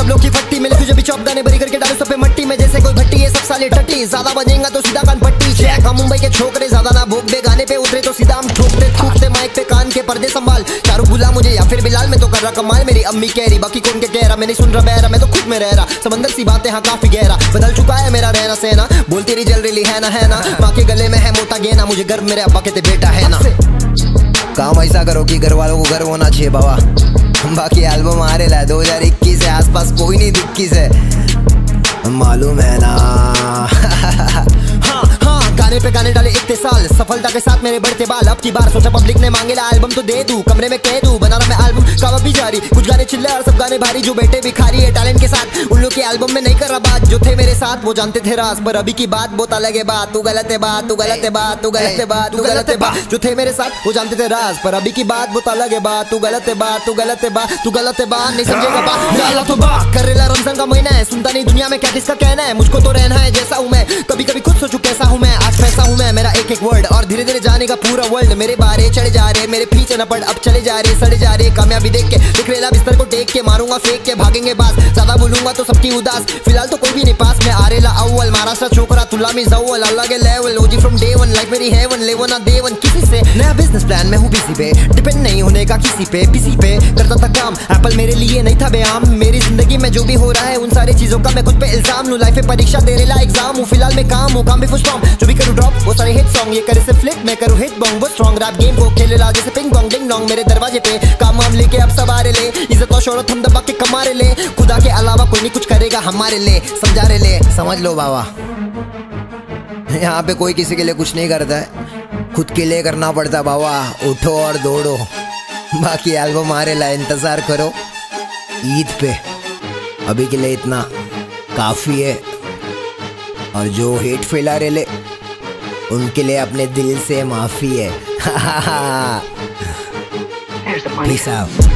सब लोग की फट्टी मैंने तुझे भी चौप गाने भरी करके डाले सब पे मट्टी में। जैसे कोई भट्टी है, सब साले टट्टी। ज़्यादा बजेगा तो सीधा कान पट्टी। चेक हम मुंबई के छोकरे, ज़्यादा ना भोग दे गाने पे उतरे तो सीधा हम ठोकते, थूकते, माइक पे कान के पर्दे संभाल। चारू बुला मुझे या फिर बिलाल, में तो कर रहा कमाल। मेरी अम्मी कह रही, बाकी कौन के कह रहा? मैंने सुन रहा बहरा, मैं तो खुद में रह रहा। समंदर सी बातें हाँ काफ़ी गहरा। बदल चुका है मेरा रहना सहना। बोलती रही जल रही है ना है ना। बाकी गले में है मोटा गेना मुझे गर्व मेरे अब्बा के बेटा, है ना। काम ऐसा करो कि घर वालों को गर्व होना चाहिए बाबा। बाकी एल्बम आ रहा है दो हज़ार इक्कीस है, आसपास कोई नहीं दिक्कीस है। मालूम है ना। गाने पे गाने डाले इतने साल। सफलता के साथ मेरे बढ़ते बाल। अब की बार सोचा पब्लिक ने मांगे ला एल्बम तो दे दू। कमरे में कह दू बना मैं एल्बम काम भी जारी? कुछ गाने चिल्ला और सब गाने भारी। जो बेटे भी खारी है टैलेंट के साथ। उन लोग के एल्बम में नहीं कर रहा बात। जो थे मेरे साथ, वो जानते थे रास। पर अभी की बात बहुत अलग है बात। तू गलत है बात, तू गलत है बात, तू गलत है बात, तू गलत है बात। जो थे मेरे साथ, वो जानते थे रास। पर अभी की बात बहुत अलग है बात। तू गलत है बात, तू गलत है बात, तू गलत है बात। नहीं समझेगा बात। डाला तो बात। करेला रमज़ान का महीना है। सुनता नहीं दुनिया में क्या किसका कहना है? मुझको तो रहना है जैसा हूँ मैं। कभी कभी खुद सोचू कैसा हूँ मैं। कैसा हूँ मैं, मेरा एक एक वर्ड और धीरे धीरे जाने का पूरा वर्ल्ड मेरे बारे चढ़ जा रहे, मेरे पीछे न पड़। अब चले जा रहे, सड़े जा रहे, कामयाबी देख के। बिखरेला बिस्तर को टेक के मारूँगा, फेंक के भागेंगे बास। ज़्यादा बोलूँगा तो सबकी उदास। फ़िलहाल तो कोई भी नहीं पास। मैं आरेला, अव्वल, महाराष्ट्र छोकरा तुला में जाऊल अलग है level from day one life मेरी हेवन खुशी से नया बिज़नेस प्लान मैं हूँ बिज़ी पे। डिपेंड नहीं होने का किसी पे। बिज़ी पे। करता था काम। एप्पल मेरे लिए नहीं था बेआम। मेरी ज़िंदगी में जो भी हो रहा है, उन सारी चीज़ों का मैं खुद पे इल्ज़ाम लू। लाइफ में परीक्षा दे रेला एग्ज़ाम हूँ फ़िलहाल मैं काम हूँ, काम भी खुश पाऊँ। जो भी करूँ ड्रॉप वो सारे हिट सॉन्ग ये करे से फ्लिप मैं करूँ हिट बॉन्ग वो स्ट्रॉन्ग रैप गेम वो खेले ला जैसे पिंग बॉन्ग डिंग नॉन्ग मेरे दरवाजे पे काम वाम लेके अब सब आ रहे ले इज़्ज़त और शोरत हम दबा के कमा रहे ले। खुदा के अलावा कोई नहीं कुछ करेगा हमारे ले समझा रहे ले। समझ लो बाबा। यहाँ पे कोई किसी के लिए कुछ नहीं करता है। खुद के लिए करना पड़ता बाबा। उठो और दौड़ो। बाकी एल्बम आ रहे इंतज़ार करो। ईद पे। अभी के लिए इतना। काफ़ी है। और जो हेट फैला रहे ले उनके लिए अपने दिल से माफ़ी है। Peace out.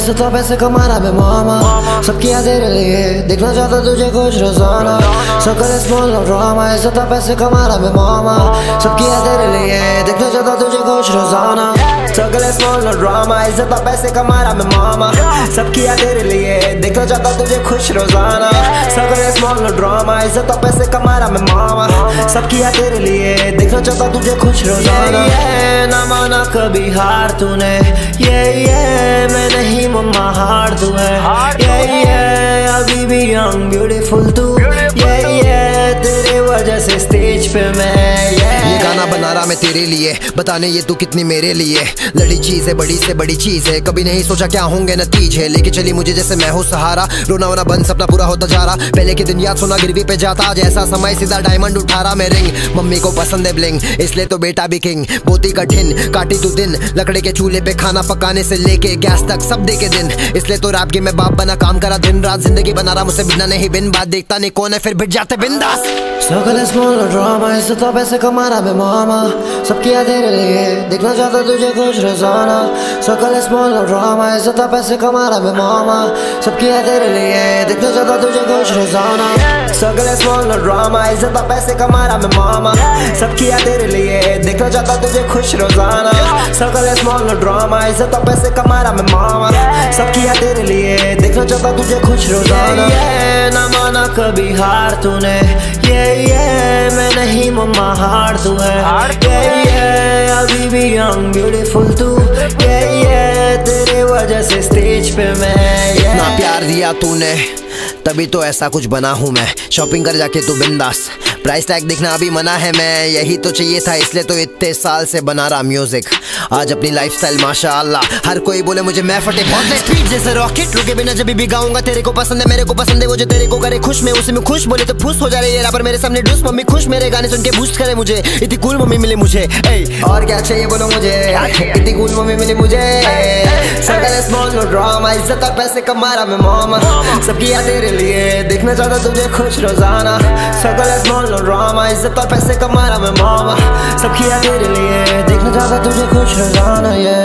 वैसे तो पैसे कमा रहा मैं मामा किया तेरे लिए देखना चाहता तुझे कुछ रोज़ाना। सो कर स्मॉल ड्रामा ऐसे तो पैसे कमा रहा मैं मामा। सबकी तेरे लिए देखना चाहता तुझे कुछ रोज़ाना। सगले स्मॉल नो ड्रामा इज़्ज़त और पैसे कमा रहा मैं मामा सब किया तेरे लिए। देखना चाहता तुझे खुश रोज़ाना। सगले स्मॉल नो ड्रामा इज़्ज़त और पैसे कमा रहा मैं मामा सब किया तेरे लिए। देखना चाहता तुझे खुश रोज़ाना। ये ना माना कभी हार तूने। ये ये मैं नहीं मम्मा हार तू है। ये ये अभी भी यंग ब्यूटीफुल तू। ये ये तेरे वजह से स्टेज पे मैं। ये गाना बना रहा मैं तेरे लिए। बताने ये तू कितनी मेरे लिए। लड़ी चीज़ है बड़ी से बड़ी चीज़ है। कभी नहीं सोचा क्या होंगे नतीजे। लेके चली मुझे जैसे मैं हूँ सहारा। रोना वोना बंद सपना पूरा होता जा रहा। पहले के दिन याद सोना गिरवी पे जाता। जैसा समय सीधा डायमंड उठा रहा मैं रिंग मम्मी को पसंद है ब्लिंग इसलिए तो बेटा भी किंग बोती ही कठिन काटी तू दिन। लकड़े के चूल्हे पे खाना पकाने से लेके गैस तक सब दे के दिन। इसलिए तो रात गेम मैं बाप बना काम करा। दिन रात ज़िंदगी बना रहा मुझसे बिना नहीं बिन बात देखता नहीं। कौन है फिर भिट जाते बिंदास? So call it small drama, it's the top, it's a camera, मामा सब किया तेरे लिए देखना चाहता तुझे खुश रोज़ाना सकल स्मॉल और ड्रामा ज़्यादा पैसे कमा रहा मैं मामा सब किया तेरे लिए देखना चाहता तुझे खुश रोज़ाना सकल स्मॉल और ड्रामा ज़्यादा पैसे कमा रहा मैं मामा सब किया तेरे लिए देखना चाहता तुझे खुश रोज़ाना सकल स्मॉल और ड्रामा ज़्यादा पैसे कमा रहा मैं मामा सब किया तेरे लिए देखना चाहता तुझे खुश रोज़ाना ना माना कभी हार तूने ये ये मैं नहीं मम्मा हार तू है yeah, yeah, अभी भी young beautiful तू yeah, yeah, तेरे वजह से स्टेज पे मैं yeah. इतना प्यार दिया तूने तभी तो ऐसा कुछ बना हूँ मैं। शॉपिंग कर जाके तू बिंदास। प्राइस टैग दिखना अभी मना है मैं। यही तो चाहिए था इसलिए तो इतने साल से बना रहा म्यूज़िक आज अपनी लाइफ स्टाइल माशाल्लाह। हर कोई बोले मुझे मैं फटे स्पीड जैसे रॉकेट रुके बिना जब भी गाऊँगा तेरे को पसंद है मेरे को पसंद है वो जो तेरे को करे। खुश में उसी में खुश बोले तो फुस हो जा रही है। मेरे सामने डूस मम्मी खुश मेरे गाने सुन के बूस्ट करे मुझे। इतनी कुल मम्मी मिले मुझे। और क्या चाहिए बोलो मुझे? इतनी कुल मम्मी मिले मुझे। सबका पैसे कमा रहा मैं मामा सबकी यादें लिए। देखना चाहता तुझे खुश रोज़ाना। सकल स्मॉल नो ड्रामा इज़्ज़त और पैसे कमा रहा मैं मामा। सबकी याद तेरे लिए। देखना चाहता तुझे खुश रोज़ाना ये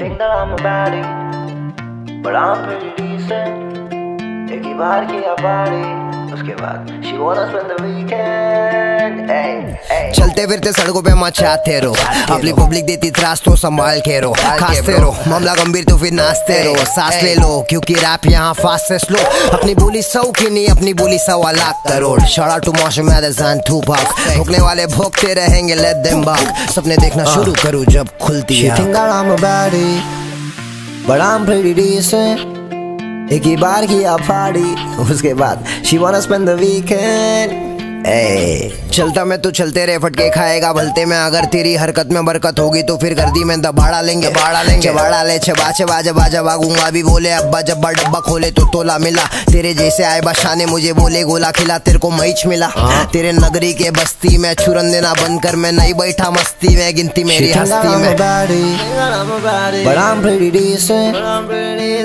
think that I'm a baddie, but I'm pretty decent. ही बार किया पार्टी, उसके बाद she wanna spend the weekend. Hey, hey. चलते फिरते सड़कों पे मचाते रहो अपनी पब्लिक देती त्रास तो संभाल के रो खासते रहो मामला गंभीर तो फिर नाचते रहो। सांस ले लो क्योंकि रैप यहाँ फास्ट से स्लो अपनी बोली सौ की नहीं अपनी बोली सवा लाख करोड़। शड़ा टू मौसम मैदान टू भाग भोगने वाले भोगते रहेंगे लेट देम भाग सपने देखना शुरू करूँ जब खुलती है। But I'm pretty decent. एक ही बार किया फाड़ी उसके बाद शिवान स्पेंड द वीकेंड Hey. चलता मैं तो चलते रहे फटके खाएगा भलते में अगर तेरी हरकत में बरकत होगी तो फिर गर्दी में दबाड़ा लेंगे बाड़ा लेंगे चबाड़ा ले चबा चबा जबा जबा गूँगा भी बोले अब्बा जब्बा डब्बा खोले तो तोला मिला तेरे जैसे आए बादशाह ने मुझे बोले गोला खिला तेरे को मैच मिला तेरे नगरी के बस्ती में चुरन देना बंद कर मैं नहीं बैठा मस्ती में गिनती मेरी हस्ती में.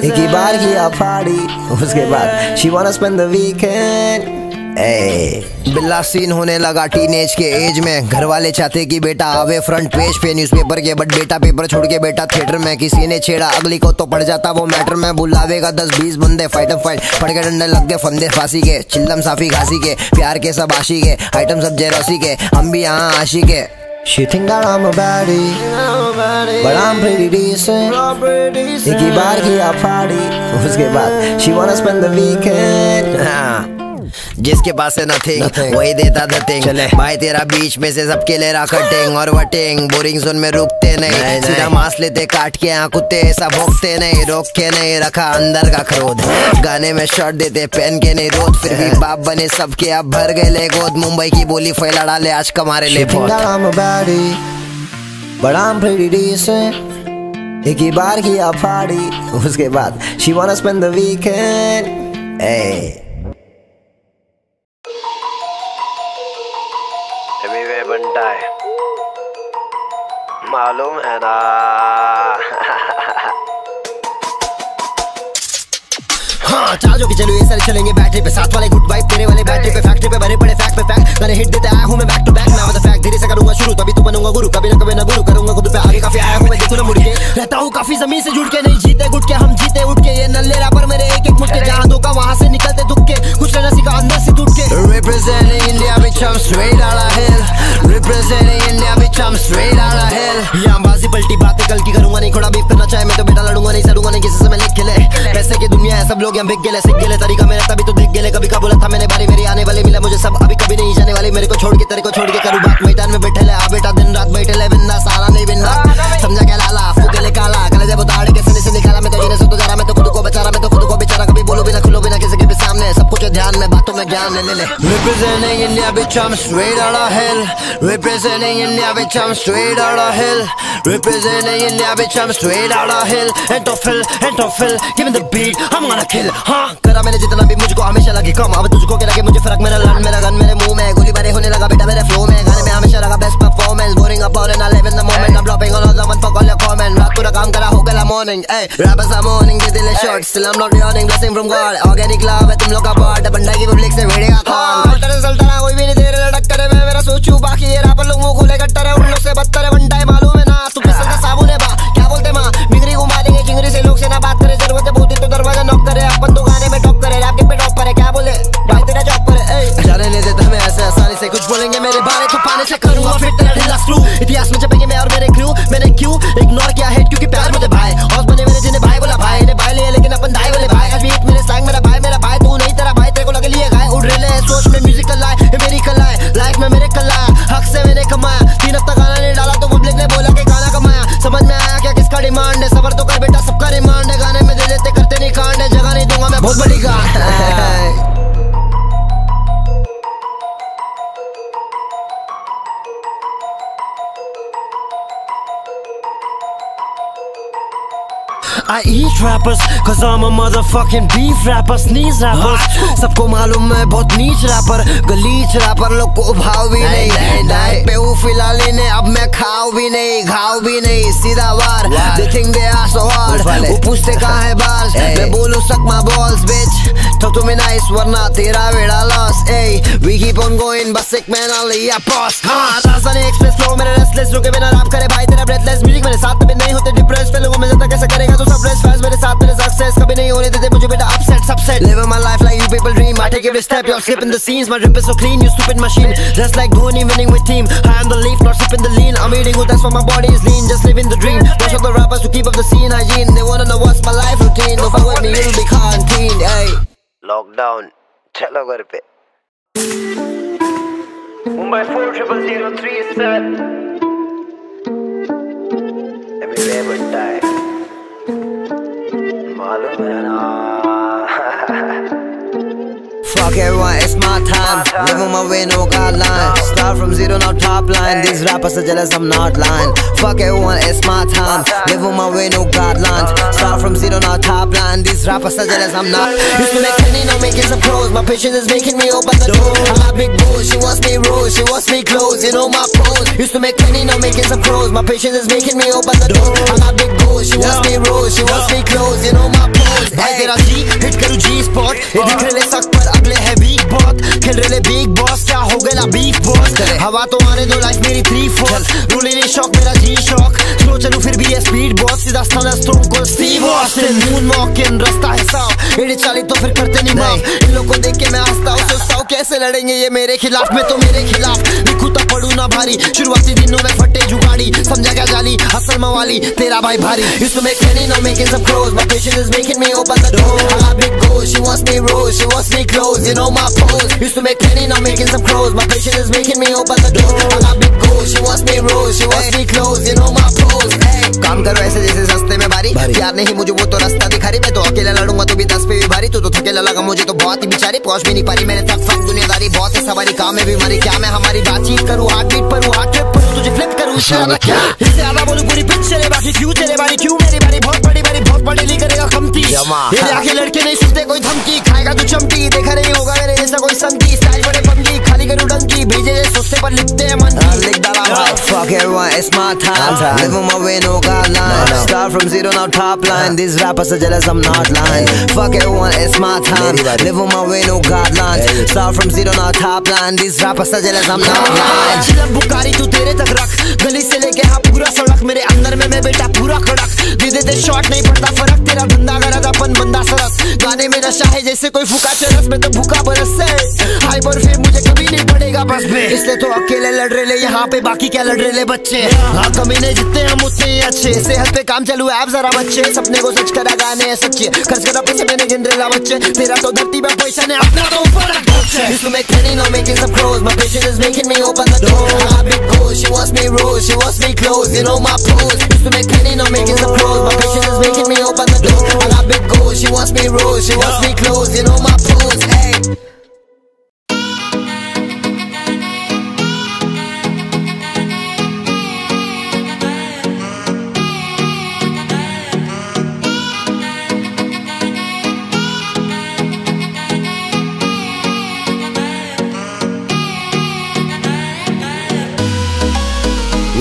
एक ही बार किया पार्टी, उसके बाद spend the weekend. Hey. बिल्ला सीन होने लगा टीनेज के एज में। घर वाले चाहते कि बेटा आवे फ्रंट पेज पे न्यूज़पेपर के बट बेटा पेपर छोड़ के बेटा थिएटर में किसी ने छेड़ा। अगली को तो पड़ जाता वो मैटर में। बुलावेगा दस बीस बंदे फाइट फाइट पड़ के डंडे लग गए फंदे फांसी के चिल्लम साफी घासी के प्यार के सब आशी के आइटम सब जेरोसी के। हम भी यहाँ आशी के। She think that I'm a baddie, but I'm pretty decent. एक ही बार किया पार्टी, उसके बाद she wanna spend the weekend. जिसके पास है नथिंग वही देता नथिंग भाई तेरा बीच में से सबके ले रहा कटिंग और वटिंग बोरिंग जोन में रुकते नहीं. नहीं, सीधा। मांस लेते काट के यहाँ कुत्ते ऐसा भोगते नहीं. रोक के नहीं रखा अंदर का क्रोध. गाने में शर्ट देते पहन के नहीं रोद फिर भी बाप बने सबके अब भर गए ले गोद. मुंबई की बोली फैला डाले आज कमारे ले but I'm pretty decent. एक ही बार किया पार्टी, उसके बाद she wanna spend the weekend. Hey. वे बनता है। मालूम है ना हाँ चार्जो की चलो ये सारे चलेंगे बैटरी पे। साथ वाले गुड वाइब तेरे वाले बैटरी पे। फैक्ट्री पे भरे पड़े फैक्ट पे फैक्ट गाने हिट देते आया हूँ मैं बैक टू बैक ना फैक्ट धीरे से करूँगा शुरू। तभी तो बनूँगा गुरु कभी ना कभी ना गुरु। करूँगा खुद पे आगे काफ़ी आया हूँ मैं देखू ना मुड़ के। रहता हूँ काफ़ी ज़मीन से जुड़ के नहीं जीते गुट के हम जीते उठ के। ये नल्ले पर मेरे एक एक मुटके जहाँ धोखा वहाँ से निकलते दुख के। कुछ लेना सीखा अंदर से टूट के। Representing India bitch I'm straight out of hell. Representing India bitch I'm straight out of hell. यहाँ बाजी पलटी बातें कल की करूँगा नहीं। खोड़ा बीफ करना चाहे मैं तो बेटा लड़ूँगा नहीं सड़ूँगा नहीं किसी से मैं लिख के पैसे की दुनिया है सब लोग यहाँ बिक गए सिक गए तरीका मेरा तभी तो दिख गए कभी का बोला था मैंने बारी, मेरी आने वाली मिला मुझे सब। अभी कभी नहीं जाने वाली, मेरे को छोड़ के, तेरे को छोड़ के करू बात। मैदान में बैठे आ बेटा, दिन रात बैठे ले, बिन्ना, सारा नहीं बिन्ना। समझा क्या लाला? फूके ले काला, गले जब उतार के सनी से निकाला, मैं तो जीने से तो जा रहा मैं तो खुद को बचा रहा मैं तो खुद को बेचारा। कभी बोलो बिना, खुलो बिना, किसी के ज्ञान ले ले Representing India bitch I'm straight out of hell Representing India bitch I'm straight out of hell Representing India bitch I'm straight out of hell End of hell, end of hell Give me the beat, I'm gonna kill हाँ करा मैंने जितना भी मुझको हमेशा लगे कम अब तुझको क्या लगे मुझे फ़र्क मेरा लन मेरा गन मेरे मुँह में गोली बारी होने लगा बेटा मेरे फ्लो में गाने में हमेशा लगा बेस्ट परफॉर्मेंस बोरिंग अप और I live in the moment I'm dropping all the one fuck all your comment रात पूरा काम करा हो गया morning Ay, rappers are morning they दिल short Still I'm not yawning blessing from God Organic love है तुम लोग का part बंडा की पब्लिक से भिड़ेगा कौन अल्टर सल्टर कोई भी नहीं तेरे लड़क करे मैं मेरा सोचूं। बाकी ये rapper लोग मुँह खोले कट्टर है उन लोग से बदतर है बंडा है मालूम है ना। तू पिसल का साबुन है बा? क्या बोलते माँ? बिगड़ी घुमा देंगे चिंगरी से लोग से ना बात करे। ज़रूरत है बहुत तो दरवाज़ा नॉक करे। अपन तो गाने में टॉप करे रैप पे टॉप पर है क्या बोले? भाई तेरा जॉब पर है जाने नहीं देता मैं ऐसे आसानी से कुछ बोलेंगे। मेरे बारे तो पाने से करूँगा फिर तेरा ढीला इतिहास में छपेंगे मैं और मेरे क्रू मैंने क्यों इग्नोर किया है क्योंकि प्यार मुझे seven, they come out. Rappers Cause I'm a motherfucking beef rapper Sneeze rappers. सबको मालूम मैं बहुत नीच रैपर गलीच रैपर लोग को भाव भी नहीं डाइट पे हूँ फ़िलहाल ने अब मैं खाओ भी नहीं घाव भी नहीं सीधा वार। They think they are so hard वो पूछते कहाँ है बार्स मैं बोलूँ suck my balls bitch. तो तुम्हें नाइस वरना तेरा वेड़ा लॉस ए we keep on going बस एक मैन लिया बॉस हाँ राजधानी एक्सप्रेस फ्लो मेरे रेस्टलेस रुके बिना रैप करे। भाई तेरा ब्रेथलेस म्यूज़िक मेरे साथ में नहीं होते। डिप्रेस पे लोगों में ज़्यादा कैसे करेगा? तू सब रेस फैस मेरे साथ तेरे सक्सेस कभी नहीं होने देते मुझे बेटा upset subset live my life like you people dream I take every step you're skipping the scenes my drip is so clean you stupid machine just like Dhoni winning with team high on the leaf not sipping the lean I'm eating good that's why my body is lean just living the dream bunch of the rappers who keep up the scene hygiene they wanna know what's my life routine don't fuck with me you'll be quarantined hey lockdown चलो घर पे Mumbai 4003 set Amway बनता है मालूम है ना Fuck everyone, it's my time. Live on my way, no guideline. Start from zero, now top line. These rappers are jealous, I'm not lying. Fuck everyone, it's my time. Live on my way, no guidelines. Start from zero, now top line. These rappers are jealous, I'm not. Used to make money, now making some pros. My patience is making me open the door. I got big balls, she wants me rose, she wants me close. You know my pose. Used to make money, now making some pros. My patience is making me open the door. I got big balls, she wants me rose, she wants me close. You know my pose. भाई तेरा जी hit करूँ जी spot ये दिख रहे सख्त पर अगले है वीक बहुत खेल रहे बिग बॉस क्या हो गया बीफ बॉस हवा तो आने दो लाइफ मेरी थ्री फोर रूली नहीं शौक मेरा जी शौक स्लो चलूँ फिर भी ये स्पीड बॉस सीधा स्थान स्टोन को स्टीव ऑस्टिन मून वॉकिंग रास्ता है साफ़. एडी चाली तो फिर करते नहीं माफ़. इन लोगों को देख के मैं हंसता हूँ सोचता हूँ कैसे लड़ेंगे ये मेरे खिलाफ. मैं तो मेरे खिलाफ. लिखू तो पढ़ू ना भारी. शुरुआती दिनों में फटे जुगाड़ी. समझा क्या जाली? असल मवाली. तेरा भाई भारी Used to make money, now making some pros My patience is making me open the door I got big goals, she wants me rose She wants me close, you know my pose Used to make money, now making some pros My patience is making me open the door I got big goals, she wants me rose She wants me close, you know my pose काम करो ऐसे जैसे सस्ते में बारी प्यार नहीं मुझे वो तो रास्ता दिखा रही मैं तो अकेला लड़ूँगा तो भी दस पे भी भारी तू तो थकेला लगा मुझे तो बहुत ही बिचारी पहुँच भी नहीं पारी मेरे तक फक दुनियादारी बहुत है सवारी काम में भी मरी क्या मैं हमारी बातचीत करूँ हार्ट बीट पर हार्ट ट्रिप पर तुझे फ्लिप करूँ क्या? इससे ज़्यादा बोलूँ पूरी पिच चले बाकी क्यों चले बारी क्यों मेरी बारी बहुत बड़ी बारी बहुत बड़ी ली करेगा खमती जमा। आगे लड़के नहीं सुनते कोई धमकी खाएगा तू चमकी। देखा नहीं होगा मेरे जैसा कोई संती स्टाइल बड़े बमकी खाली करूँ डंकी भेजे सोचते पर लिखते हैं मन की लिख डाला भाई Fuck everyone, it's my time. Live on my way, no guideline. Start from zero, now top line. These rappers are jealous, I'm not lying. Fuck everyone, it's my time. Live on my way, no guidelines. Start from zero, now top line. These rappers are jealous, I'm not lying. चिलम बुकारी तू तेरे तक रख गली से लेके हाँ पूरा सड़क मेरे अंदर में मैं बेटा पूरा कड़क दे देते शॉट नहीं पड़ता फ़र्क तेरा धंधा गरज अपन बंदा सरस गाने में नशा है जैसे कोई फूका चरस में तो भूखा बरस से हाई पर फिर मुझे कभी नहीं नहीं पड़ेगा बस पे इसलिए तो अकेले लड़ रहे यहाँ पे बाकी क्या लड़ रहे बच्चे? हाँ कमी नहीं जितने हम उतने अच्छे। सेहत पे काम चलू आप जरा बच्चे। सपने को सच करा, गाने सच्चे। खर्च करा बच्चे। तेरा तो धरती में पैसा ने अपना तो ऊपर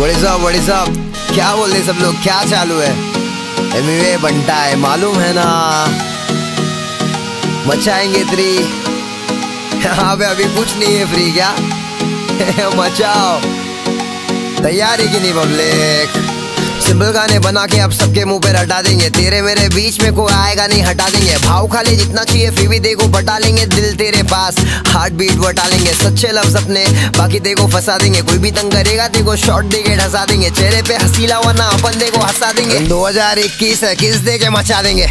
What साहब बड़े साहब क्या बोल रहे सब लोग? क्या चालू है? एमवे बनता है, मालूम है ना? मचाएँगे थ्री हाँ भाई अभी कुछ नहीं है फ्री क्या? मचाओ। तैयारी की नहीं पब्लिक सिंपल गाने बना के अब सबके मुँह पे हटा देंगे। तेरे मेरे बीच में कोई आएगा नहीं, हटा देंगे। भाव खाली जितना चाहिए, फिर भी देखो बटा लेंगे दिल तेरे पास। हार्ट बीट बटा लेंगे, सच्चे लफ्ज अपने बाकी देखो फंसा देंगे, कोई भी तंग करेगा देखो शॉर्ट देखे ढसा देंगे। चेहरे पे हसीला वरना अपन देखो हंसा देंगे। 2021 है, किस दे के मचा देंगे?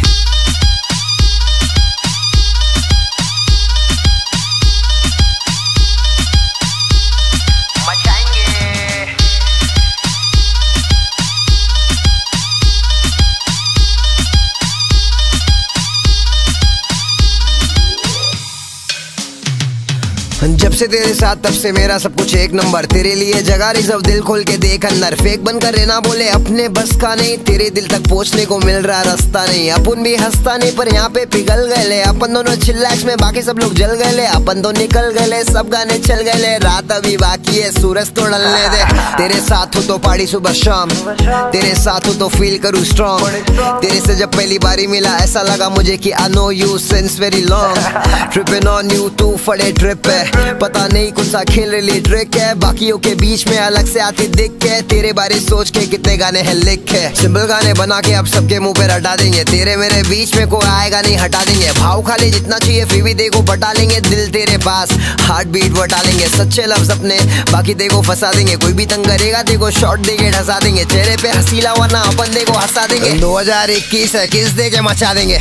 जब से तेरे साथ, तब से मेरा सब कुछ एक नंबर। तेरे लिए जगह रिज़र्व दिल खोल के देख अंदर। फेक बनकर रहना बोले, अपने बस का नहीं। तेरे दिल तक पहुँचने को मिल रहा रास्ता नहीं। अपन भी हंसता नहीं, पर यहाँ पे पिघल गए। ले अपन दोनों चिल्लैक्स में, बाकी सब लोग जल गए। ले अपन तो निकल गए, सब गाने चल गए। रात अभी बाकी है, सूरज तो डलने दे। तेरे साथ हो तो पाड़ी सुबह शाम। तेरे साथ हो तो फील करूँ स्ट्रॉन्ग तेरे से जब पहली बारी मिला, ऐसा लगा मुझे की I know you since very long tripping on you तू फड़े ट्रिप है। पता नहीं कौन सा खेल रही ट्रिक है। बाकियों के बीच में अलग से आती दिख के। तेरे बारे सोच के कितने गाने हैं लिख के। सिंपल गाने बना के अब सबके मुँह पे हटा देंगे। तेरे मेरे बीच में कोई आएगा नहीं, हटा देंगे। भाव खाली जितना चाहिए, फिर भी देखो बटा लेंगे। दिल तेरे पास हार्ट बीट बटा लेंगे। सच्चे लफ्ज अपने बाकी देखो फंसा देंगे। कोई भी तंग करेगा, देखो शॉर्ट देंगे ढसा देंगे। चेहरे पे हसीला वरना अपन देखो हंसा देंगे। दो हज़ार इक्कीस है, किस दे के मचा देंगे?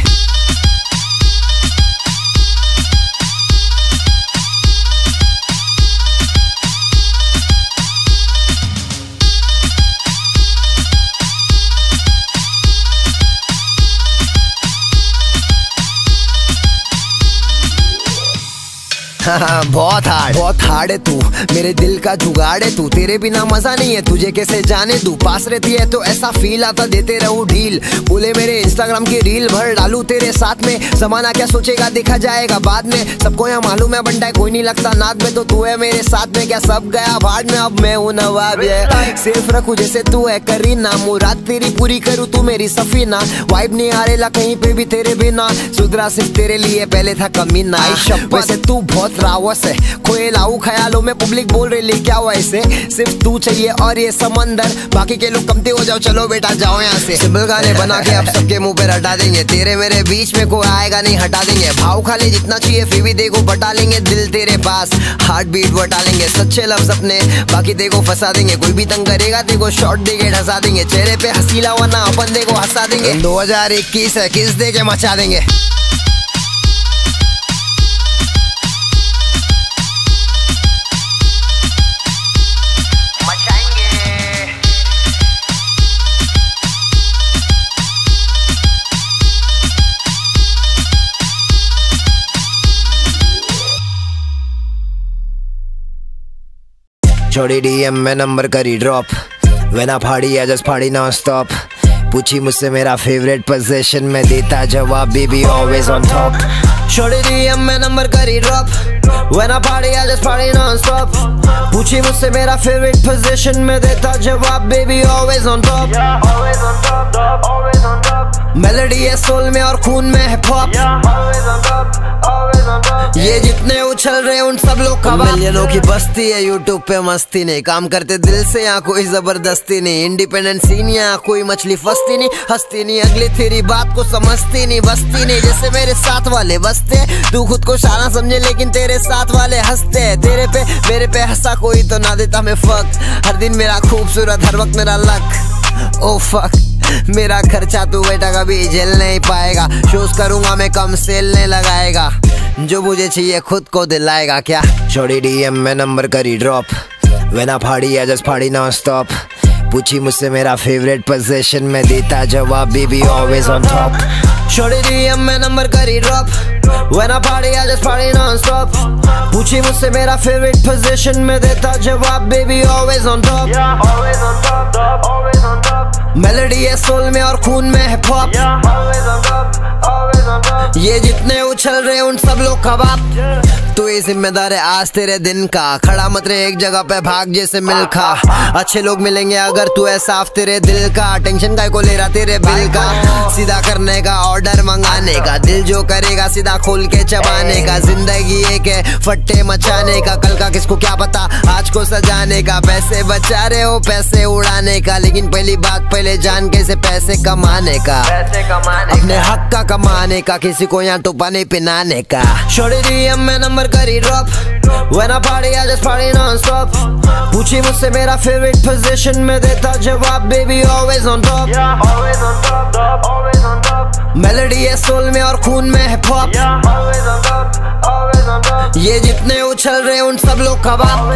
बहुत हार्ड बहुत हार्ड है तू। मेरे दिल का जुगाड़ है तू। तेरे बिना मज़ा नहीं है। तुझे कैसे जाने तू पास रहती है तो ऐसा फील आता देते रहूँ ढील। बोले मेरे इंस्टाग्राम की रील भर डालू तेरे साथ में। जमाना क्या सोचेगा देखा जाएगा बाद में। सबको यहाँ मालूम है बंटा कोई नहीं लगता नाक में। तो तू है मेरे साथ में क्या सब गया भाड़ में? अब मैं हूँ नवाब है सिर्फ़ रखू जैसे तू है करी ना मुराद तेरी पूरी करूँ तू मेरी सफीना। वाइब नहीं आ रेला कहीं पे भी तेरे बिना। सुधरा सिर्फ़ तेरे लिए पहले था कमी कमीना वैसे तू बहुत रावस है खोए लाऊ ख्यालों में पब्लिक बोल रही क्या हुआ इसे सिर्फ़ तू चाहिए और ये समंदर। बाकी के लोग कमते हो जाओ, चलो बेटा जाओ यहाँ से। सिंपल गाने बना के अब सबके मुँह पे हटा देंगे। तेरे मेरे बीच में कोई आएगा नहीं, हटा देंगे। भाव खाली जितना चाहिए, फिर भी देखो बटा लेंगे दिल तेरे पास। हार्ट बीट बटा लेंगे, सच्चे लफ्ज अपने बाकी देखो फंसा देंगे, कोई भी तंग करेगा, देखो शॉर्ट देंगे ढसा देंगे। चेहरे पे हसीला वरना अपन देखो हंसा देंगे। 2021 है, किस दे के मचा देंगे? छोड़ी डीएम में नंबर करी ड्रॉप वेना फाड़ी या जस्ट फाड़ी नॉन स्टॉप पूछी मुझसे मेरा फेवरेट पोजीशन में देता जवाब बेबी ऑलवेज ऑन टॉप छोड़ी डीएम में नंबर करी ड्रॉप वेना फाड़ी या जस्ट फाड़ी नॉन स्टॉप पूछी मुझसे मेरा फेवरेट पोजीशन में देता जवाब baby always on top melody है सोल में और खून में है हॉप ये जितने उछल रहे उन सब लोग का मिलियनों की बस्ती है यूट्यूब पे मस्ती नहीं। काम करते दिल से यहाँ कोई ज़बरदस्ती नहीं। इंडिपेंडेंट सीन यहाँ कोई मछली फंसती नहीं। हंसती नहीं, अगली तेरी बात को समझती नहीं, बसती नहीं। जैसे मेरे साथ वाले बसते तू खुद को शाना समझे, लेकिन तेरे साथ वाले हँसते है। तेरे पे, मेरे पे हंसा कोई तो ना देता मैं फक हर दिन मेरा खूबसूरत, हर वक्त मेरा लक ओ फक मेरा खर्चा तू बेटा कभी झेल नहीं पाएगा। शोज़ करूँगा मैं कम सेल नहीं लगाएगा। जो मुझे चाहिए खुद को दिलाएगा, क्या? छोड़ी डीएम में नंबर करी ड्रॉप वेना फाड़ी या जस्ट फाड़ी नॉन स्टॉप पूछी मुझसे मेरा फेवरेट पोजीशन में देता जवाब बेबी ऑलवेज ऑन टॉप छोड़ी डीएम में नंबर करी ड्रॉप वेना फाड़ी या जस्ट फाड़ी नॉन स्टॉप पूछी मुझसे मेरा फेवरेट पोजीशन में देता जवाब baby always on top melody है सोल में और खून में है पॉप ये जितने उछल रहे उन सब लोग का बाप. तू ही जिम्मेदार है आज तेरे दिन का. खड़ा मत रहे एक जगह पे भाग जैसे मिल खा. अच्छे लोग मिलेंगे अगर तू है साफ़ तेरे दिल का. टेंशन का को ले रहा तेरे बिल का. सीधा करने का ऑर्डर मंगाने का. दिल जो करेगा सीधा खोल के चबाने का ज़िंदगी एक है फट्टे मचाने का। कल का किसको क्या पता आज को सजाने का। पैसे बचा रहे हो पैसे उड़ाने का। लेकिन पहली बात पहले जान कैसे पैसे कमाने का। पैसे कमाने अपने हक का कमाने का किसी को यहाँ तो पानी पिनाने का। छोड़ी दी मैं नंबर करी drop When I party I just party non-stop पूछी मुझसे मेरा फेवरेट पोजीशन में देता जवाब baby yeah, always on top melody है सोल में और खून में है पॉप ये जितने उछल रहे उन सब लोग का बाप।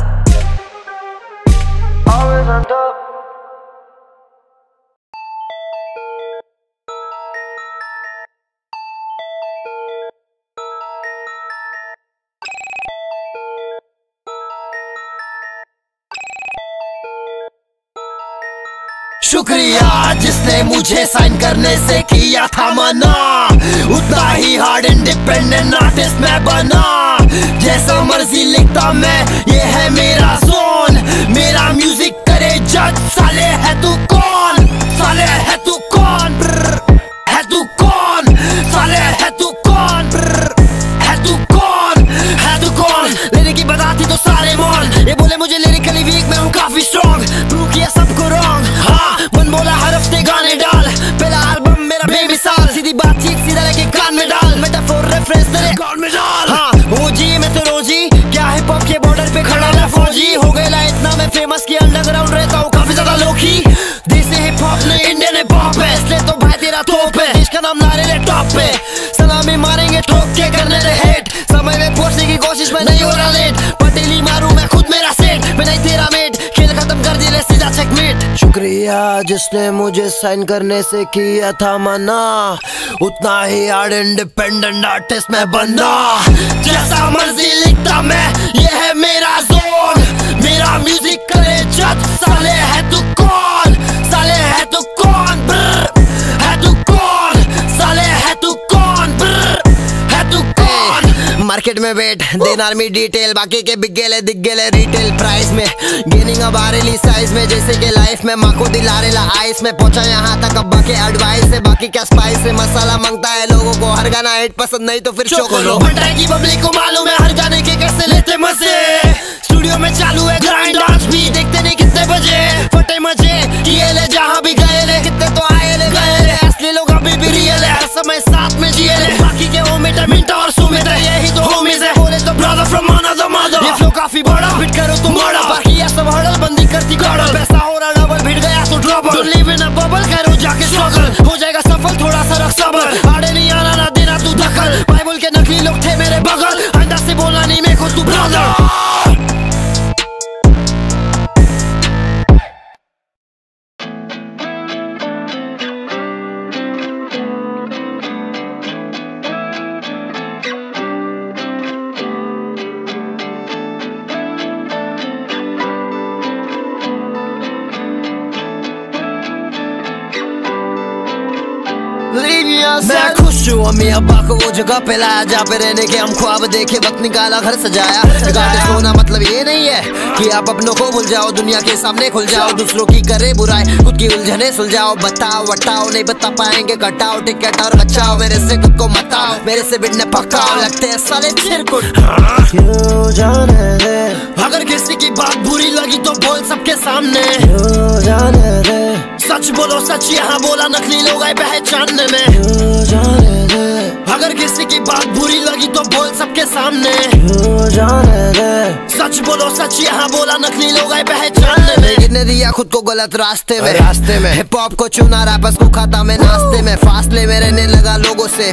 शुक्रिया जिसने मुझे साइन करने से किया था मना। उतना ही हार्ड इंडिपेंडेंट आर्टिस्ट मैं बना। जैसा मर्ज़ी लिखता मैं, ये है मेरा जोन मेरा म्यूज़िक करे जज, साले है तू कौन? साले है तू कौन? है तू कौन? साले है तू कौन? है तू कौन? है तू कौन? लेने की बताती तो सारे मौन। ये बोले मुझे लिरिकली टॉप पे सलामी मारेंगे, ठोक के करने दे हेट समय में पहुँचने की कोशिश में नहीं हो रहा लेट पटेली मारू, मैं खुद मेरा सेट मैं नहीं तेरा मेट खेल खत्म कर दिया सीधा चेकमेट शुक्रिया जिसने मुझे साइन करने से किया था मना. उतना ही हार्ड इंडिपेंडेंट आर्टिस्ट मैं बना. जैसा मर्ज़ी लिखता मैं ये है मेरा जोन मेरा म्यूज़िक करे जज साले है तू कौन? मार्केट में वेट देनार में डिटेल बाकी के बिक गेले दिख गेले रिटेल प्राइस में। गेनिंग अब आ रही साइज़ में जैसे कि लाइफ में माँ को दिला रेला आइस में। पहुँचा यहाँ तक अब्बा के एडवाइस से बाकी क्या स्पाइस से मसाला माँगता है लोगों को हर गाना हिट पसंद नहीं तो फिर शो करो की पब्लिक को मालूम है हर गाने के कैसे लेते मज़े। स्टूडियो में चालू है ग्राइंड डांस भी देखते नहीं कितने बजे। फटे मज़े किए ले जहाँ भी गए ले कितने तो आए ले गए ले। है हर समय साथ में जिए ले। बाकी के वो मिटा मिनटा और सुमित है यही तो होमीज है। बोले तो ब्रदर फ्रॉम अनदर मदर ये फ्लो काफ़ी बड़ा फिट करो तुम बड़ा। बाकी ये सब हड़ल बंदी करती गड़ल पैसा हो रहा डबल भिड़ गया तो trouble live in a bubble करो जाके स्ट्रगल हो जाएगा सफल, थोड़ा सा रख सबर आड़े नहीं आना, ना देना तू दखल। बाइबल के नकली लोग थे मेरे बगल। आइंदा से बोला नहीं मेरे को तू ब्रदर मैं खुश हूँ अम्मी अब्बा को वो जगह पे लाया। जहाँ पे रहने के हम ख्वाब देखे वक्त निकाला घर सजाया। गाने सोना मतलब ये नहीं है कि आप अपनों को भूल जाओ दुनिया के सामने खुल जाओ दूसरों की करे बुराई खुद की उलझने सुलझाओ बताओ वटाओ नहीं बता पाएँगे कटाओ टिकट और बचाओ मेरे से खुद को मताओ मेरे से बिड़ने पकाओ लगते हैं साले अगर किसी की बात बुरी लगी तो बोल सबके सामने। जाने दे सच बोलो सच यहाँ बोला नकली लोग आए पहचानने में। जाने दे। अगर किसी की बात बुरी लगी तो बोल सबके सामने। जाने दे सच बोलो सच यहाँ बोला नकली लोग आए पहचानने में गिरने दिया खुद को गलत रास्ते में रास्ते में। हिप हॉप को चुना रैपर्स को खाता मैं नाश्ते में। फासले में रहने लगा लोगों से।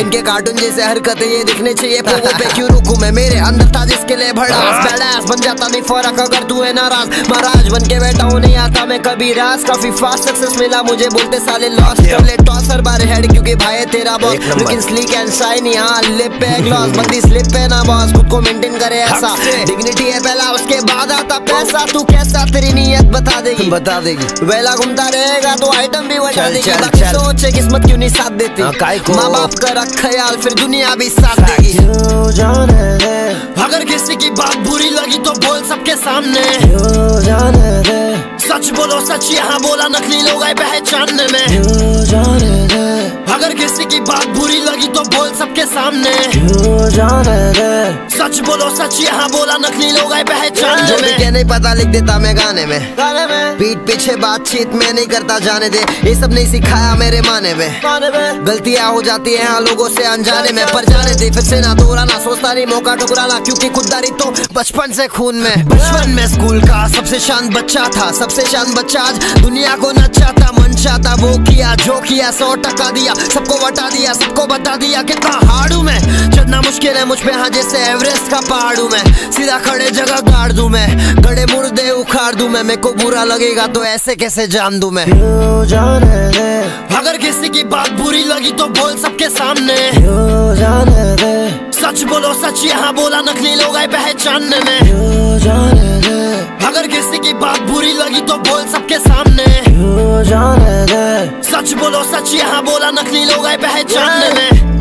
इनके कार्टून जैसे हरकतें ये दिखने चाहिए। लोगों पे क्यों रुकू मैं? मेरे अंदर था जिसके लिए भड़ास। बैडास बन जाता नहीं फ़र्क अगर तू है नाराज़। महाराज बन के बैठा हूँ नहीं आता मैं कभी राज। काफ़ी फास्ट सक्सेस मिला मुझे बोलते साले लॉस टॉसर बार हेड क्योंकि भाई तेरा बॉस लेकिन स्लीक एंड शाइन यहाँ। लिप पे ग्लॉस बंदी स्लिप पे ना बॉस खुद को मेंटेन करे ऐसा। डिग्निटी है पहला उसके बाद आता पैसा। तू कैसा तेरी नीयत बता देगी। बता देगी। वेला घूमता रहेगा तो आइटम भी बता देगी। सोचे किस्मत क्यों नहीं साथ देती? माँ बाप का? रख ख्याल फिर दुनिया भी साथ देगी। अगर किसी की बात बुरी लगी तो बोल सबके सामने। सच बोलो सच यहाँ बोला नकली लोग आए पहचानने में। अगर किसी की बात बुरी लगी तो बोल सबके सामने। क्यों जाने दे? सच बोलो सच यहाँ बोला नकली लोग आए पहचानने में। क्या नहीं पता लिख देता मैं गाने में। गाने में। पीठ पीछे बातचीत में नहीं करता जाने दे। ये सब नहीं सिखाया मेरे माने में। गलतियाँ हो जाती है हाँ लोगों से अनजाने में। पर जाने दे फिर से ना दोहराना सोचता नहीं मौका ठुकराना क्योंकि खुददारी तो बचपन से खून में। बचपन में स्कूल का सबसे शांत बच्चा था सबसे शांत बच्चा आज दुनिया को नचाता मन चाहता वो किया जो किया सौ टका दिया। सबको बता दिया सबको बता दिया कितना हार्डू मैं। चढ़ना मुश्किल है मुझ पे हाँ जैसे एवरेस्ट का पहाड़ू मैं। सीधा खड़े जगह गाड़ दूँ मैं। गड़े मुर्दे उखाड़ दूँ मैं। मेरे को बुरा लगेगा तो ऐसे कैसे जान दूँ मैं? जाने दे अगर किसी की बात बुरी लगी तो बोल सबके सामने। जाने दे सच बोलो सच यहाँ बोला नकली लोग आए पहचानने में। अगर किसी की बात बुरी लगी तो बोल सबके सामने। जाने दे? सच बोलो सच यहाँ बोला नकली लोग आए पहचानने में।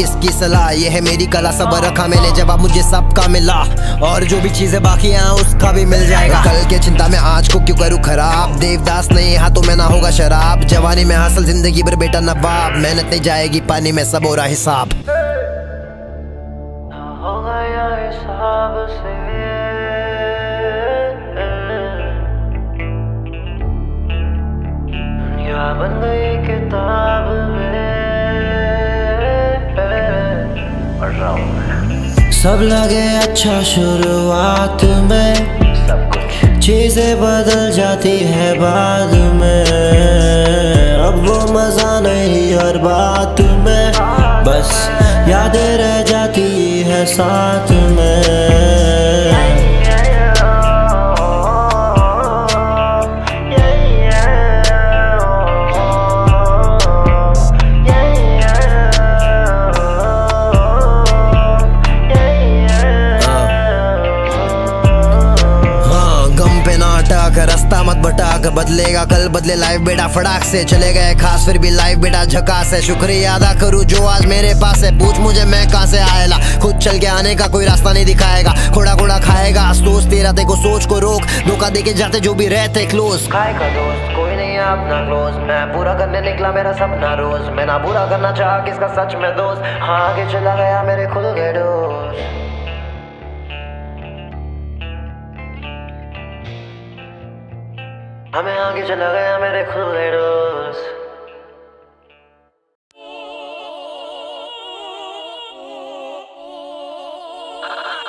किसकी सलाह? ये है मेरी कला, सब रखा मैंने, जवाब मुझे सबका मिला। और जो भी चीज़ें बाकी हैं, उसका भी मिल जाएगा। कल के चिंता में आज को क्यों करूँ खराब? देवदास नहीं तो मैं ना होगा शराब। जवानी में हासिल, ज़िंदगी भर बेटा नवाब। मेहनत नहीं जाएगी, पानी में सब हो रहा हिसाब। सब लगे अच्छा शुरुआत में। सब कुछ। चीज़ें बदल जाती है बाद में। अब वो मज़ा नहीं हर बात में। बस यादें रह जाती है साथ में। मत बदलेगा, कल बदले लाइफ बेटा फटाक से चले गए। खास फिर भी लाइफ बेटा झकास है शुक्रिया अदा करूँ जो आज मेरे पास है। पूछ मुझे मैं कहाँ से आएला। खुद चल के आने का कोई रास्ता नहीं दिखाएगा। खोड़ा खोड़ा खाएगा। अफसोस तेरा को सोच को रोक। धोखा दे के जाते जो भी रहते क्लोज काय का दोस्त? कोई नहीं अपना क्लोज मैं पूरा करने निकला मेरा सपना रोज। मैं ना पूरा करना चाहा किसका सच में दोस्त? हाँ आगे चला गया मेरे खुल गए दोस्त। हमें आगे चला गया मेरे खुले दोस्त।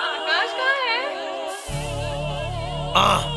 आकाश कहाँ है? उफ,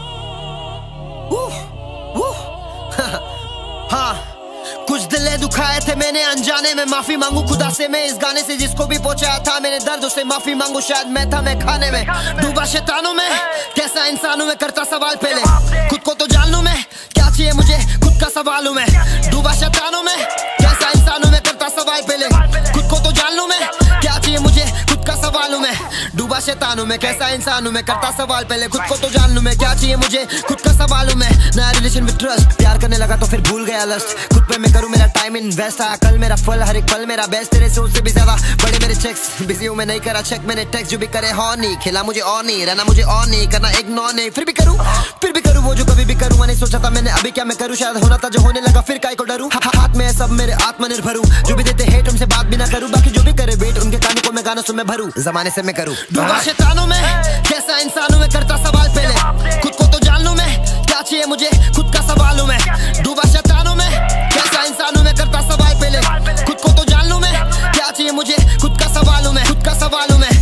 अनजाने में माफ़ी मांगू खुदा से मैं इस गाने से जिसको भी पहुँचाया था मैंने दर्द उसे माफ़ी मांगू, शायद मैं था मैं खाने में। डूबा शैतानों में, कैसा इंसानों में करता सवाल पहले। खुद को तो जान लू मैं, क्या चाहिए मुझे? खुद का सवाल हूँ मैं। डूबा शैतानों में, कैसा इंसानों में करता सवाल पहले। खुद को तो जान लू मैं, क्या चाहिए मुझे? का सवाल हूँ मैं? डूबा शैतानों में, कैसा इंसान हूँ मैं? करता सवाल पहले खुद को तो जान लूँ मैं। क्या चाहिए मुझे? खुद का सवाल हूँ मैं। नया रिलेशन विद ट्रस्ट प्यार करने लगा तो फिर भूल गया लस्ट खुद पे मैं करूँ मेरा टाइम इन्वेस्ट आ कल मेरा फल, हर एक पल मेरा बेस्ट तेरे से भी ज़्यादा बड़े मेरे चेक्स बिज़ी हूँ मैं, नहीं करा चेक मैंने। टेक्स्ट जो भी करे हो। नहीं खिला मुझे और नहीं रहना मुझे और नहीं करना इग्नोर नहीं फिर भी करूँ? फिर भी करूँ? वो जो कभी भी करूँगा मैंने सोचा था मैंने, अभी क्या मैं करूँ? शायद होना था जो होने लगा, फिर काय को डरूं? हा- हा- हाथ में सब, मेरे आत्मनिर्भर हूँ। जो भी देते हेट उनसे बात भी ना करूँ। बाकी जो भी करे वेट उनके कानों को मैं गानों से मैं भरूं जमाने से मैं करूँ। डूबा शैतानों में कैसा इंसानों में करता सवाल पहले। खुद को तो जान लू मैं क्या चाहिए मुझे खुद का सवाल हूँ मैं डूबा शैतानों में कैसा इंसानों में करता सवाल पहले। खुद को तो जान लू मैं क्या चाहिए मुझे खुद का सवाल हूँ मैं खुद का सवाल हूँ मैं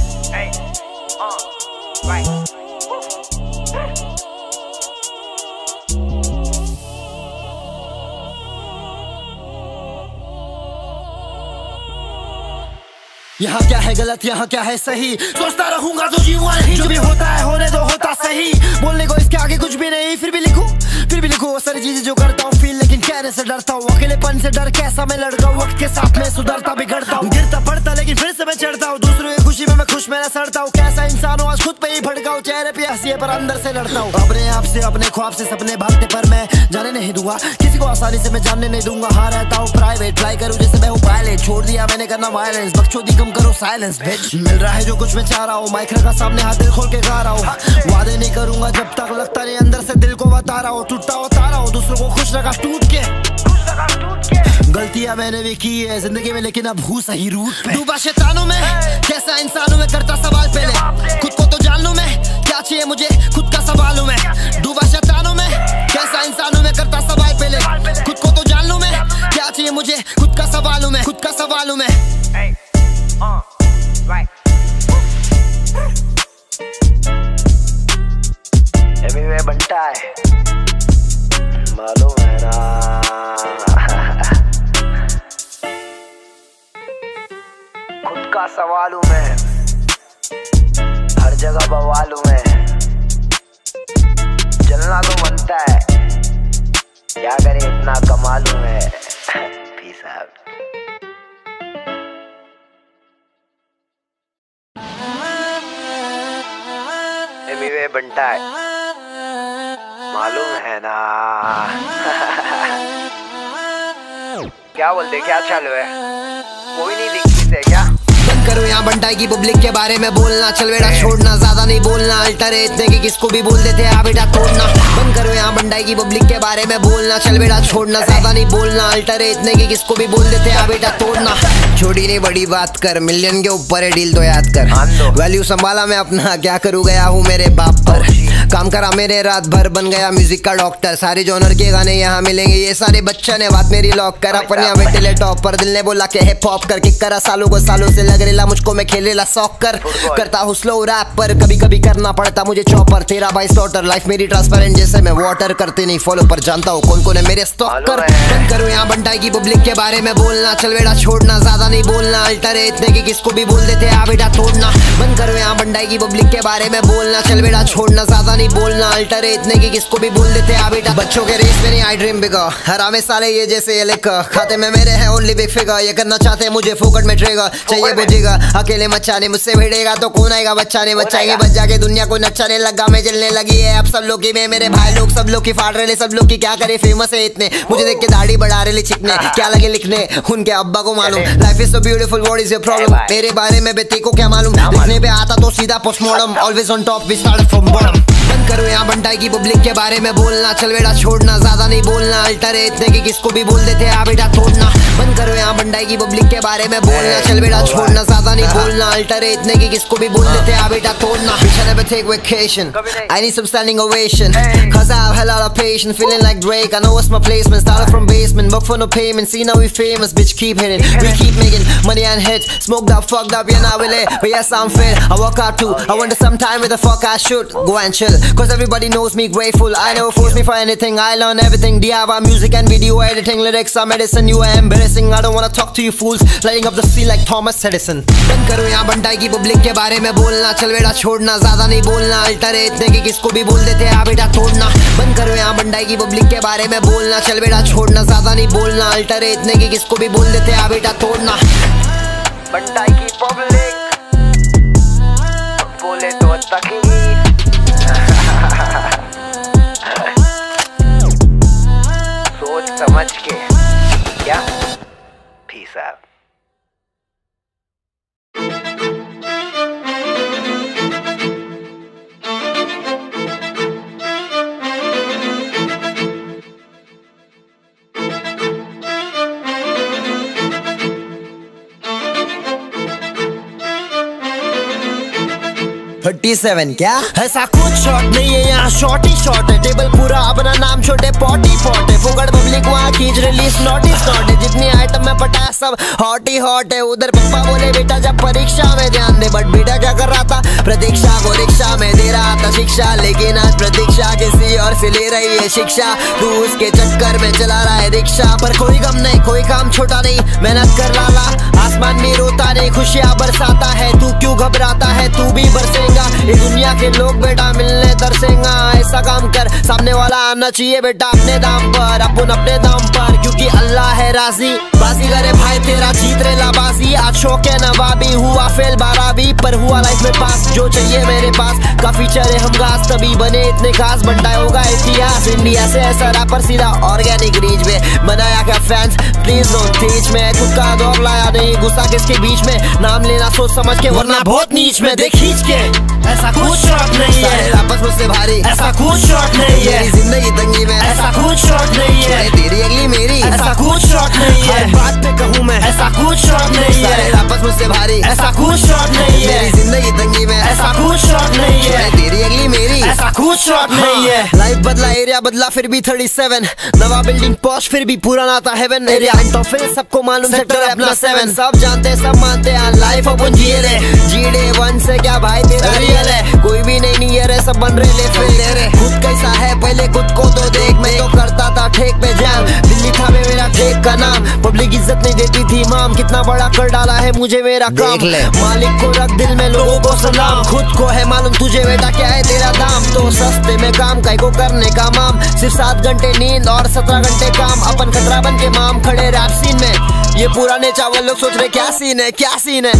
यहाँ क्या है गलत, यहाँ क्या है सही? सोचता रहूँगा तो जीवा नहीं, जो भी होता है होने दो, होता सही। बोलने को इसके आगे कुछ भी नहीं, फिर भी लिखू, फिर भी लिखू सारी चीज़ें जो करता हूँ फील कहने से डरता हूँ, अकेलेपन से डर कैसा मैं लड़का हूँ, वक्त के साथ में सुधरता, बिगड़ता हूँ। गिरता पड़ता, लेकिन फिर से मैं चढ़ता हूँ। दूसरों की खुशी में मैं खुश, मेरा सड़ता हूँ। कैसा इंसान हूँ, आज खुद पे ही भड़का हूँ, चेहरे पे हँसी पर अंदर से लड़ता हूँ। अपने आप से, अपने ख्वाब से, सपने भागते, पर मैं जाने नहीं दूँगा। किसी को आसानी से मैं जानने नहीं दूँगा। हाँ रहता हूँ प्राइवेट ट्राई करूँ, जैसे मैं हूँ पायलट छोड़ दिया मैंने, करना वायलेंस बकचोदी कम करो साइलेंस भेज मिल रहा है जो कुछ मैं चाह रहा हूँ। माइक रखा, सामने हाथ दिल खोल के गा रहा हूँ। वादे नहीं करूँगा जब तक लगता नहीं, अंदर से दिल को बता रहा हूँ। टूटता होता रहा हूँ, दूसरों को खुश रखा, टूट के। गलतियाँ मैंने भी की है ज़िंदगी में लेकिन अब हूँ सही रूट पे। डूबा शैतानों में कैसा इंसानों में करता सवाल पहले? खुद को तो जान लू मैं क्या चाहिए मुझे? खुद का सवाल हूँ मैं। डूबा शैतानों में कैसा इंसानों में करता सवाल पहले? खुद को तो जान लू मैं क्या चाहिए मुझे? खुद का सवाल हूँ मैं खुद का सवाल हूँ मैं। Uh, बनता है। खुद का सवाल हर जगह बवाल हूँ तो बनता है। क्या करे, इतना कमाल हूँ मैं। पीस आउट बनता है। मालूम है ना। क्या बोलते क्या चालू है? कोई नहीं दिखती से क्या? करो यहाँ बंटाई की पब्लिक के बारे में बोलना। चल बेटा छोड़ना ज़्यादा नहीं बोलना। अल्टर है इतने की किसको भी बोल देते आ बेटा तोड़ना। बंद करो यहाँ बंटाई की पब्लिक के बारे में बोलना। चल बेटा छोड़ना ज़्यादा नहीं बोलना। अल्टर है इतने की किसको भी बोल देते आ बेटा तोड़ना। छोटी नहीं बड़ी बात कर मिलियन के ऊपर है डील तो याद कर। वैल्यू संभाला मैं अपना क्या करूँ गया हूँ मेरे बाप पर। काम करा मेरे रात भर बन गया म्यूज़िक का डॉक्टर सारे जॉनर के गाने यहाँ मिलेंगे ये सारे बच्चे ने बात मेरी लॉक कर। अपन यहाँ बैठे ले टॉप पर दिल ने बोला के हिप हॉप कर किक करा सालों को सालों से लग रेला मुझको मैं खेलेला सॉक कर करता हूँ स्लो रैप पर कभी कभी करना पड़ता मुझे चॉपर तेरा भाई स्लॉटर लाइफ मेरी ट्रांसपेरेंट जैसे मैं वाटर करते नहीं फॉलो पर जानता हूँ कौन कौन है मेरे स्टॉक कर करो यहाँ बंटाई की पब्लिक के बारे में बोलना चल बेटा छोड़ना ज़्यादा नहीं बोलना अल्टर है इतने की किसको भी बोल देते आ बेटा तोड़ना। बंद करो यहाँ बंटाई की पब्लिक के बारे में बोलना। चल बेटा छोड़ना ज़्यादा नहीं बोलना अल्टर है इतने की किसको भी बोल देते आ बेटा। बच्चों के रेस में नहीं आई ड्रीम बिगा हरामे साले ये जैसे ये लिख खाते में मेरे है ओनली बिग फिगर ये करना चाहते हैं मुझे फोकट में ट्रेगा चाहिए बुझेगा अकेले मचाने मुझसे भिड़ेगा तो कौन आएगा बच्चा ने बच्चाएँगे बच जाके दुनिया को नचाने लगा मैं जलने लगी है। अब सब लोग की मैं मेरे भाई लोग सब लोग की फाड़ रहे सब लोग की क्या करे? फ़ेमस है इतने। मुझे देख के दाढ़ी बढ़ा रहे छिकने। क्या लगे लिखने? उनके अब्बा को मालूम। Life is beautiful what is your problem मेरे बारे में बेटी को क्या मालूम? लिखने पे आता तो सीधा postmortem always on top we start from bottom बंद करो यहाँ बंटाई की पब्लिक के बारे में बोलना चल बेटा छोड़ना ज़्यादा नहीं बोलना अल्टर है इतने की किसको भी बोल देते आ बेटा तोड़ना बंद करो यहाँ बंटाई की पब्लिक के बारे में बोलना चल बेटा छोड़ना ज़्यादा नहीं बोलना अल्टर है इतने की किसको भी बोल देते आ बेटा तोड़ना I never take vacation I need some standing ovation Cause I have a lot of patience Feeling like Drake I know what's my placement Started from basement Work for no payment See now we famous Bitch keep hitting We keep making money and hits Smoked up, fucked up, yeah now we lit But yes I'm fit I work out too I wonder sometime where the fuck I should Go and chill Cause everybody knows me grateful I never force me for anything I learn everything DIY music and video editing Lyrics are medicine You are embarrassing I don't wanna talk to you fools Lighting up the sea like Thomas Edison बंद करो यहाँ बंटाई की public के बारे में बोलना चल बेटा छोड़ना ज़्यादा नहीं बोलना अल्टर है इतने की किसको भी बोल देते आ बेटा तोड़ना बंद करो यहाँ बंटाई की पब्लिक के बारे में बोलना चल बेटा छोड़ना ज़्यादा नहीं बोलना अल्टर है इतने की किसको भी बोल देते आ बेटा तोड़ना बंटाई की पब्लिक बोले तो तकलीफ़ सोच समझ 57 क्या? ऐसा कुछ शॉट नहीं है यहाँ शॉर्ट ही शॉर्ट है। टेबल पूरा अपना नाम छोटे पॉटी पॉट है। फुगड़ पब्लिक वहाँ खींच रिलीज़ नॉट इज़ नॉट है। जितनी आइटम में पटा सब हॉट ही हॉट है। उधर पप्पा बोले, बेटा, जब परीक्षा में ध्यान दे। बट बेटा क्या कर रहा था? प्रतीक्षा को रिक्शा में दे रहा था शिक्षा। लेकिन आज प्रतीक्षा किसी और से ले रही है शिक्षा। तू उसके चक्कर में चला रहा है रिक्शा पर। कोई गम नहीं, कोई काम छोटा नहीं। मेहनत कर लाला आसमान में रोता नहीं, खुशियाँ बरसाता है। तू क्यों घबराता है? तू भी बरसेगा। ये दुनिया के लोग बेटा मिलने तरसेगा, ऐसा काम कर। सामने वाला आना चाहिए बेटा अपने दाम पर, अपन अपने दाम पर, क्योंकि अल्लाह है राज़ी। बाजी करे भाई, तेरा जीत रे लाबाजी। आज शौक नवाबी, हुआ फेल बाराबी, पर हुआ लाइफ में पास। जो चाहिए मेरे पास। काफ़ी चले हम घास तभी बने इतने खास। बनता होगा इतिहास। इंडिया से ऐसा रैपर सीधा ऑर्गेनिक रीच में बनाया क्या फैंस प्लीज़ डोंट टीच में खुद का दौर लाया नहीं, गुस्सा किसके बीच में? नाम लेना सोच समझ के, वरना बहुत नीच में। देख खींच के। ऐसा कुछ शॉट नहीं है। आपस मुझसे भारी। ऐसा कुछ शॉट नहीं है। ज़िंदगी तंगी में। ऐसा कुछ शॉट नहीं है। तेरी अगली मेरी। ऐसा कुछ शॉट नहीं है। बात पे कहूँ मैं। ऐसा कुछ शॉट नहीं है। आपस मुझसे भारी। ऐसा कुछ शॉट नहीं है। ज़िंदगी तंगी में। ऐसा कुछ शॉट नहीं है। तेरी अगली मेरी। ऐसा कुछ शॉट नहीं है। लाइफ बदला एरिया बदला फिर भी 37 नवा बिल्डिंग पॉश फिर भी पुराना था हेवन एरिया तो फिर सबको मालूम सेक्टर अपना सेवन सब जानते सब मानते हैं। लाइफ अपन जिए रे। जीडे वन से क्या भाई तेरा रियल है। कोई भी नहीं नियर है सब बन रहे ले फिर ले रे। खुद कैसा है पहले खुद को तो देख। मैं तो करता था ठेक पे जाम दिल्ली था में मेरा ठेक का नाम। पब्लिक इज़्ज़त नहीं देती थी माम। कितना बड़ा कर डाला है मुझे मेरा काम। मालिक को रख दिल में लोगों को सलाम। खुद को है मालूम तुझे बेटा क्या है तेरा दाम। तो सस्ते में काम काय को करने का माम। सिर्फ़ सात घंटे नींद और सत्रह घंटे काम। अपन खतरा बन के माम खड़े रैप सीन में। ये पुराने चावल लोग सोच रहे क्या सीन है? क्या सीन है?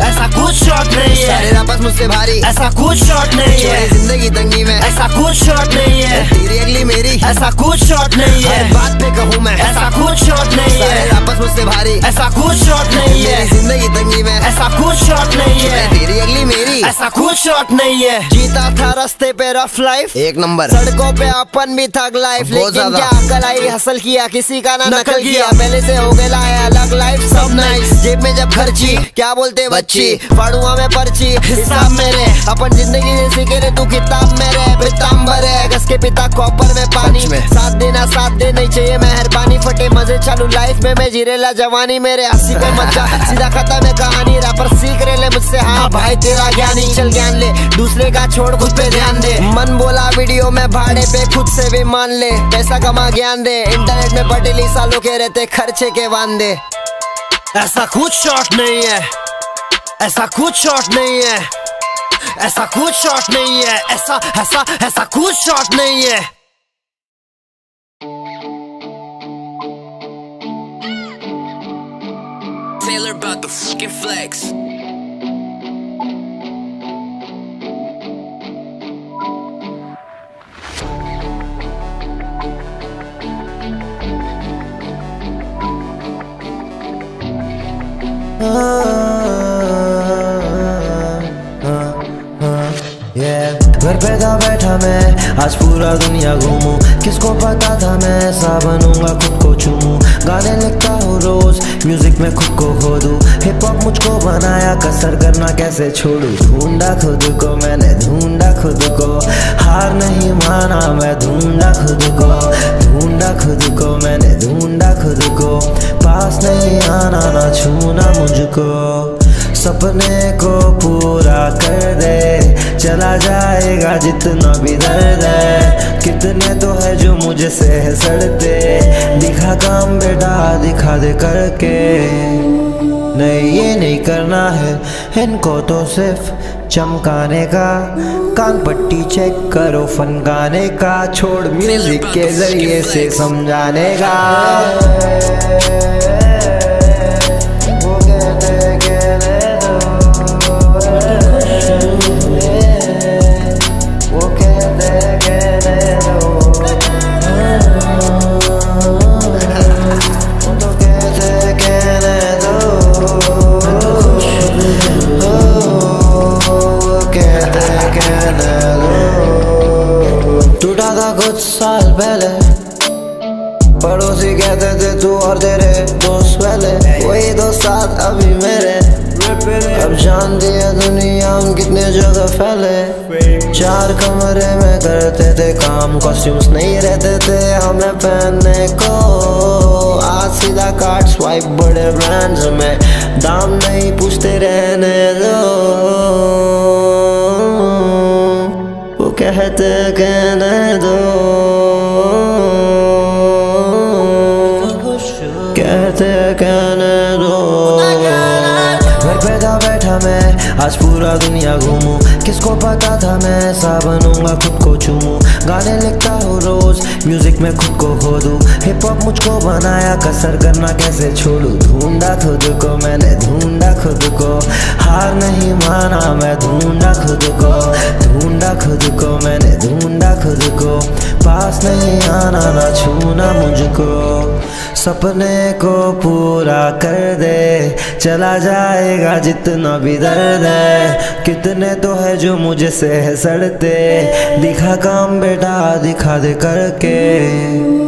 ऐसा कुछ शॉट नहीं सारे है आपस मुझसे भारी ऐसा कुछ शॉट नहीं है। ज़िंदगी तंगी में। ऐसा कुछ शॉट नहीं है। तेरी अगली मेरी। ऐसा कुछ शॉट नहीं है। बात पे कहूँ मैं। ऐसा कुछ शॉट नहीं है। आपस मुझसे भारी। ऐसा कुछ शॉट नहीं है। ज़िंदगी तंगी में। ऐसा कुछ शॉट नहीं है। तेरी अगली मेरी। ऐसा कुछ शॉट नहीं है। जीता था रास्ते पे रफ लाइफ एक नंबर। सड़कों पे अपन भी थक लाइफ लेकिन क्या अकल आई? हसल किया किसी का ना नकल किया। पहले से हो गया है अलग लाइफ सब नाइस जेब में जब खर्ची क्या बोलते बच्ची? फाड़ूँगा में पर्ची। हिसाब मेरे। अपन ज़िंदगी जैसी के रे तू किताब मेरे। पिताम्बर है घस के पिता कॉपर में पानी। में। साथ देना साथ दे नहीं चाहिए मेहरबानी। फटे मज़े चालू लाइफ में मैं जीरेला जवानी मेरे। हँसी पे मचा सीधा खत्म है कहानी। रैपर सीख रहे ले मुझसे हाँ भाई तेरा ज्ञानी। चल ज्ञान ले दूसरे का छोड़ खुद पे ध्यान दे। मन बोला वीडियो में भाड़े पे खुद से भी मान ले। पैसा कमा ज्ञान दे। इंटरनेट में पटेली सालों के रहते खर्चे के वांदे। ऐसा कुछ शॉर्ट नहीं है। ऐसा कुछ शॉर्ट नहीं है। ऐसा कुछ शॉट नहीं है ऐसा ऐसा ऐसा कुछ शॉट नहीं है Taylor about the fucking flex. Yeah. घर पे था बैठा मैं, आज पूरा दुनिया घूमूं। किसको पता था मैं, ऐसा बनूँगा, खुद को चूमूं। गाने लिखता हूँ रोज म्यूज़िक में खुद को खो दूँ हिप हॉप मुझको बनाया, कसर करना कैसे छोड़ू? ढूंढा खुद को, मैंने ढूंढा खुद को। हार नहीं माना मैं, ढूंढा खुद को। ढूंढा खुद को, मैंने ढूंढा खुद को। पास नहीं आना, ना छूना मुझको। सपने को पूरा कर दे। चला जाएगा जितना भी दर्द है। कितने तो है जो मुझसे है सड़ते। दिखा काम बेटा, दिखा दे करके। नहीं, ये नहीं करना है। इनको तो सिर्फ़ चमकाने का। कान पट्टी चेक करो फन गाने का। छोड़ म्यूज़िक के ज़रिए से समझाने का। था कुछ साल पहले। पड़ोसी कहते थे, तू और तेरे दोस्त पहले। वही दोस्त साथ अभी मेरे। अब जानती है दुनिया हम कितने जगह फैले। चार कमरे में करते थे काम कॉस्ट्यूम्स नहीं रहते थे हमें पहनने को। आज सीधा कार्ड स्वाइप बड़े ब्रांड्स में। दाम नहीं पूछते रहने दो। वो कहते कहने दो। कहते कहने दो। घर बैठा बैठा मैं, आज पूरा दुनिया घूमूं। किसको पता था मैं ऐसा बनूँगा खुद को चूमूं। गाने लिखता हूँ रोज म्यूज़िक में खुद को खो दूँ। हिप हॉप मुझको बनाया, कसर करना कैसे छोड़ू? ढूंढा खुद को, मैंने ढूंढा खुद को। हार नहीं माना मैं, ढूंढा खुद को। ढूंढा खुद को, मैंने ढूंढा खुद को। पास नहीं आना, ना छूना मुझको। सपने को पूरा कर दे, चला जाएगा जितना भी दर्द है। कितने तो है जो मुझसे सड़ते दिखा काम बेटा दिखा दे करके।